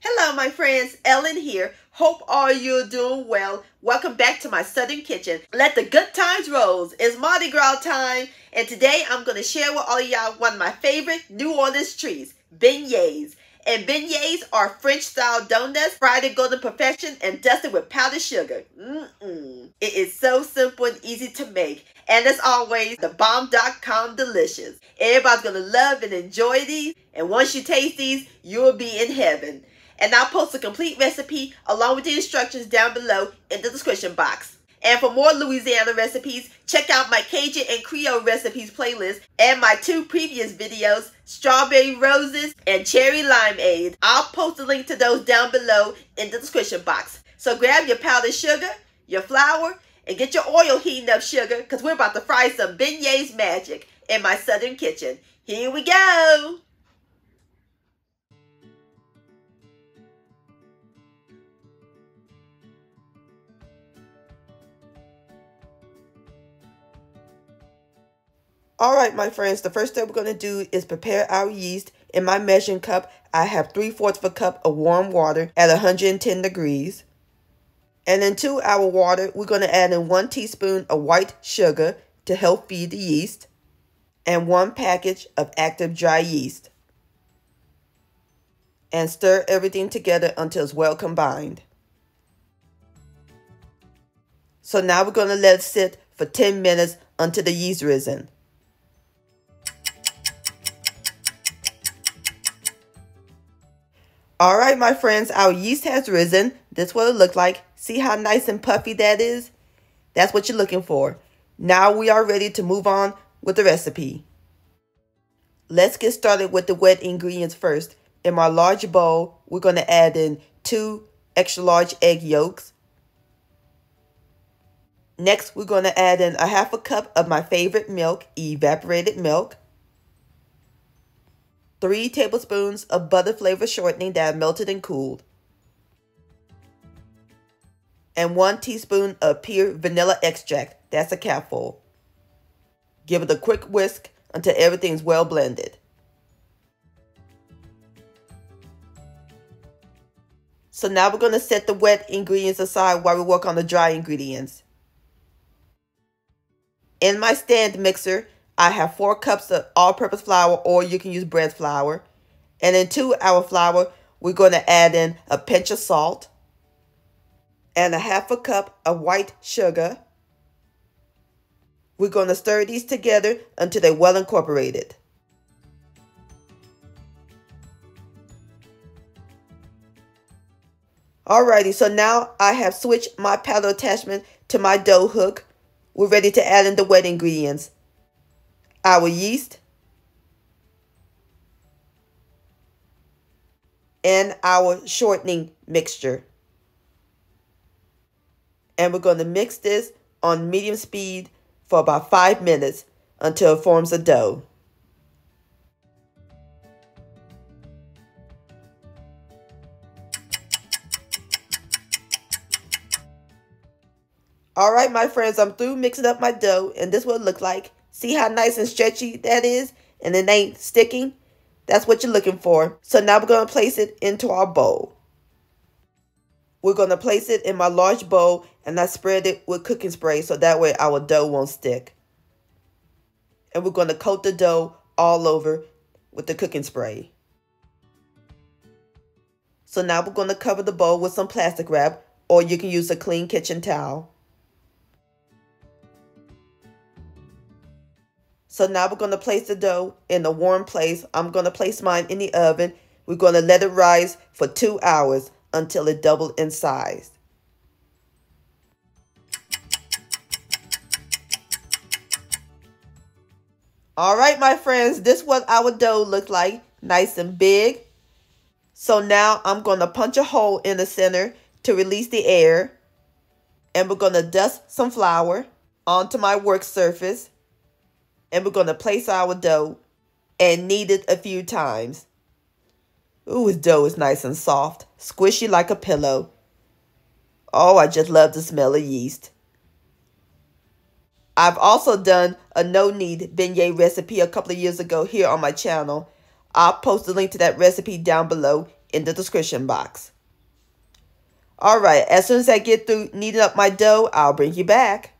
Hello, my friends. Ellen here. Hope all you're doing well. Welcome back to my Southern Kitchen. Let the good times roll. It's Mardi Gras time, and today I'm going to share with all y'all one of my favorite New Orleans treats, beignets. And beignets are French-style donuts, fried to golden perfection, and dusted with powdered sugar. Mm-mm. It is so simple and easy to make. And as always, the bomb.com delicious. Everybody's going to love and enjoy these. And once you taste these, you'll be in heaven. And I'll post a complete recipe along with the instructions down below in the description box. And for more Louisiana recipes, check out my Cajun and Creole recipes playlist and my two previous videos, Strawberry Roses and Cherry Limeade. I'll post a link to those down below in the description box. So grab your powdered sugar, your flour, and get your oil heating up sugar because we're about to fry some beignets magic in my southern kitchen. Here we go! All right, my friends, the first step we're going to do is prepare our yeast. In my measuring cup, I have 3 fourths of a cup of warm water at 110 degrees. And into our water, we're going to add in 1 teaspoon of white sugar to help feed the yeast and 1 package of active dry yeast. And stir everything together until it's well combined. So now we're going to let it sit for 10 minutes until the yeast risen. All right, my friends, our yeast has risen. This what it looked like. See how nice and puffy that is? That's what you're looking for. Now we are ready to move on with the recipe. Let's get started with the wet ingredients first. In my large bowl, we're going to add in two extra large egg yolks. Next, we're going to add in a half a cup of my favorite milk, evaporated milk. 3 tablespoons of butter flavor shortening that I melted and cooled, and 1 teaspoon of pure vanilla extract, that's a capful. Give it a quick whisk until everything's well blended. So now we're going to set the wet ingredients aside while we work on the dry ingredients. In my stand mixer, I have four cups of all-purpose flour, or you can use bread flour. And into our flour, we're going to add in a pinch of salt and a half a cup of white sugar. We're going to stir these together until they're well incorporated. Alrighty, so now I have switched my paddle attachment to my dough hook. We're ready to add in the wet ingredients our yeast, and our shortening mixture. And we're going to mix this on medium speed for about five minutes until it forms a dough. All right, my friends, I'm through mixing up my dough, and this will look like. See how nice and stretchy that is? And it ain't sticking? That's what you're looking for. So now we're going to place it into our bowl. We're going to place it in my large bowl and I spread it with cooking spray so that way our dough won't stick. And we're going to coat the dough all over with the cooking spray. So now we're going to cover the bowl with some plastic wrap or you can use a clean kitchen towel. So now we're going to place the dough in a warm place. I'm going to place mine in the oven. We're going to let it rise for two hours until it doubled in size. All right, my friends, this is what our dough looked like. Nice and big. So now I'm going to punch a hole in the center to release the air. And we're going to dust some flour onto my work surface and we're going to place our dough and knead it a few times. Ooh, his dough is nice and soft, squishy like a pillow. Oh, I just love the smell of yeast. I've also done a no-knead beignet recipe a couple of years ago here on my channel. I'll post the link to that recipe down below in the description box. Alright, as soon as I get through kneading up my dough, I'll bring you back.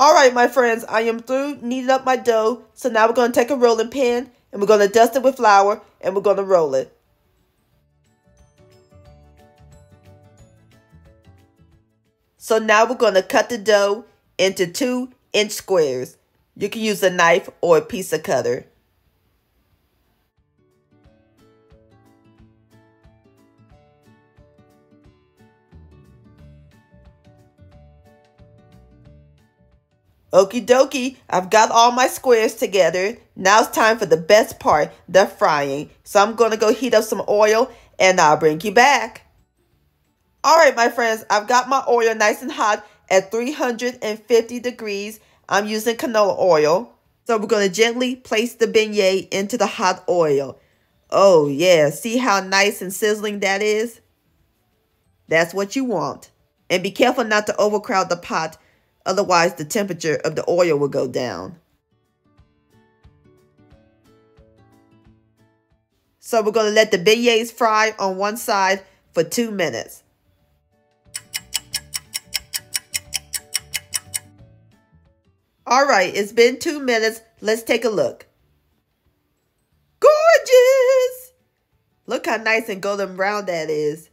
Alright, my friends, I am through kneading up my dough. So now we're going to take a rolling pin and we're going to dust it with flour and we're going to roll it. So now we're going to cut the dough into two inch squares. You can use a knife or a pizza cutter. Okie dokie, I've got all my squares together. Now it's time for the best part, the frying. So I'm going to go heat up some oil and I'll bring you back. Alright my friends, I've got my oil nice and hot at 350 degrees. I'm using canola oil. So we're going to gently place the beignet into the hot oil. Oh yeah, see how nice and sizzling that is? That's what you want. And be careful not to overcrowd the pot Otherwise, the temperature of the oil will go down. So we're going to let the beignets fry on one side for two minutes. All right, it's been two minutes. Let's take a look. Gorgeous! Look how nice and golden brown that is.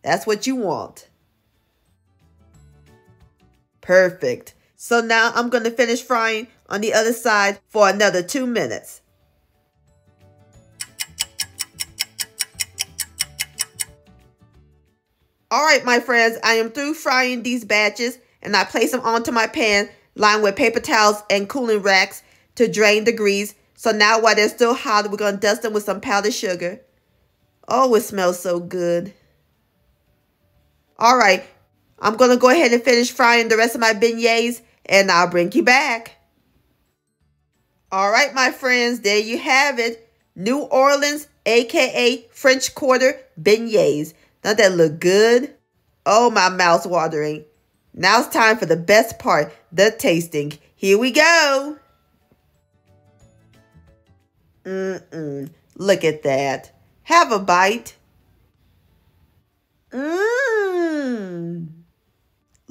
That's what you want. Perfect. So now I'm going to finish frying on the other side for another two minutes. Alright my friends, I am through frying these batches and I place them onto my pan lined with paper towels and cooling racks to drain the grease. So now while they're still hot, we're going to dust them with some powdered sugar. Oh, it smells so good. All right, I'm going to go ahead and finish frying the rest of my beignets and I'll bring you back. All right, my friends, there you have it. New Orleans, aka French Quarter beignets. Doesn't that look good? Oh, my mouth's watering. Now it's time for the best part, the tasting. Here we go. Mm-mm. Look at that. Have a bite.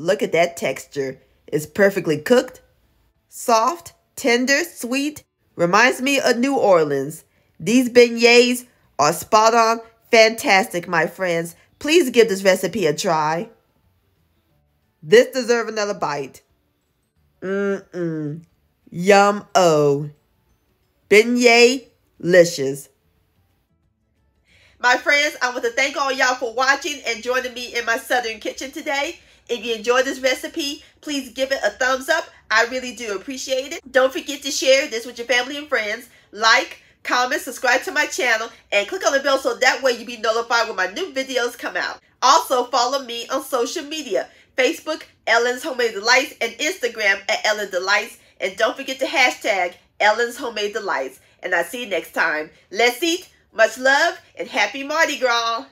Look at that texture. It's perfectly cooked, soft, tender, sweet. Reminds me of New Orleans. These beignets are spot on. Fantastic, my friends. Please give this recipe a try. This deserves another bite. Mm-mm. Yum-o. Oh. Beignet-licious. My friends, I want to thank all y'all for watching and joining me in my southern kitchen today. If you enjoyed this recipe, please give it a thumbs up. I really do appreciate it. Don't forget to share this with your family and friends. Like, comment, subscribe to my channel, and click on the bell so that way you'll be notified when my new videos come out. Also, follow me on social media. Facebook, Ellen's Homemade Delights, and Instagram at Ellen Delights. And don't forget to hashtag Ellen's Homemade Delights. And I'll see you next time. Let's eat. Much love and happy Mardi Gras.